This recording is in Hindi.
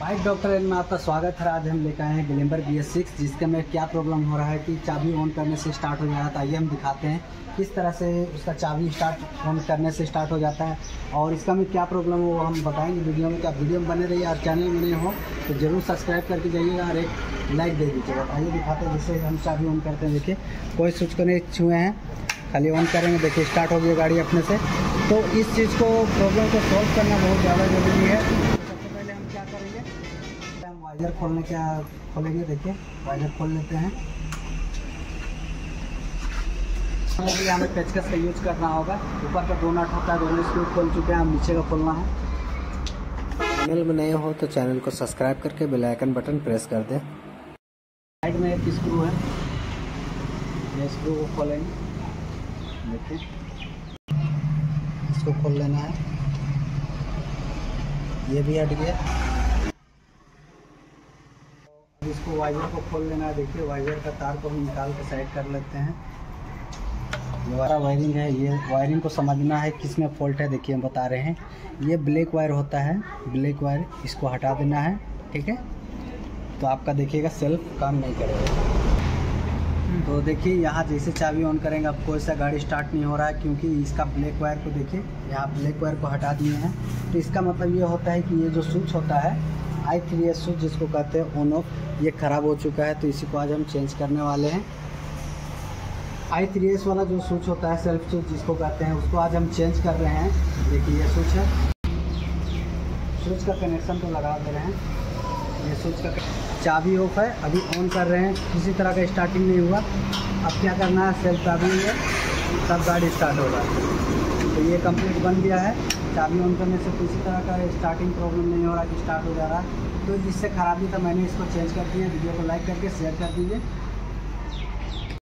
बाइक डॉक्टर एन में आपका स्वागत है। आज हम लेकर आए हैं ग्लेम्बर बी एस सिक्स जिसके में क्या प्रॉब्लम हो रहा है कि चाबी ऑन करने से स्टार्ट हो जा रहा था। आइए हम दिखाते हैं किस तरह से उसका चाबी स्टार्ट ऑन करने से स्टार्ट हो जाता है और इसका में क्या प्रॉब्लम हो, वो हम बताएँगे। वीडियो में क्या वीडियो में बने रहिए, और चैनल में नहीं हो तो ज़रूर सब्सक्राइब करके जाइएगा और एक लाइक दे दीजिएगा। आइए दिखाते हैं, जैसे हम चाबी ऑन करते हैं। देखिए, कोई स्विच को नहीं छुए हैं, खाली ऑन करेंगे। देखिए स्टार्ट हो गई गाड़ी अपने से। तो इस चीज़ को प्रॉब्लम को सॉल्व करना बहुत ज़्यादा ज़रूरी है। वाइजर खोलने क्या खोलेंगे? देखिए वाइजर खोल लेते हैं। लिए हमें पेचकस का यूज़ करना होगा। ऊपर का दो नट होता है दोनों स्क्रू खोल चुके हैं हम नीचे का खोलना है। चैनल में नए हो तो चैनल को सब्सक्राइब करके बेल आइकन बटन प्रेस कर दें। साइड में एक स्क्रू है। ये स्क्रू को खोलेंगे। देखिए। इसको खोल लेना है। ये भी हट गया। इसको वाइजर को खोल लेना है, देखिए वाइजर का तार को हम निकाल के साइड कर लेते हैं। वाला वायरिंग है, ये वायरिंग को समझना है किसमें फॉल्ट है, देखिए हम बता रहे हैं। ये ब्लैक वायर होता है ब्लैक वायर इसको हटा देना है, ठीक है? तो आपका देखिएगा सेल्फ काम नहीं करेगा। तो देखिए, यहाँ जैसे चाबी ऑन करेंगे अब कोई सा गाड़ी स्टार्ट नहीं हो रहा है, क्योंकि इसका ब्लैक वायर को देखिए, यहाँ ब्लैक वायर को हटा दिए हैं। तो इसका मतलब ये होता है कि ये जो स्विच होता है आई थ्री एस स्विच जिसको कहते हैं ऑन ऑफ़ ये ख़राब हो चुका है तो इसी को आज हम चेंज करने वाले हैं। आई थ्री एस वाला जो स्विच होता है सेल्फ स्विच जिसको कहते हैं, उसको आज हम चेंज कर रहे हैं। देखिए, ये स्विच है। स्विच का कनेक्शन तो लगा दे रहे हैं। ये स्विच का चाबी ऑफ़ है, अभी ऑन कर रहे हैं। किसी तरह का स्टार्टिंग नहीं हुआ। अब क्या करना है सेल्फ चाबी है तब गाड़ी स्टार्ट होगा। तो ये कंप्लीट बन गया है। चाबी ऑन करने से किसी तरह का स्टार्टिंग प्रॉब्लम नहीं हो रहा, कि स्टार्ट हो जा रहा। है तो इससे ख़राबी था, मैंने इसको चेंज कर दिया। वीडियो को लाइक करके शेयर कर दीजिए।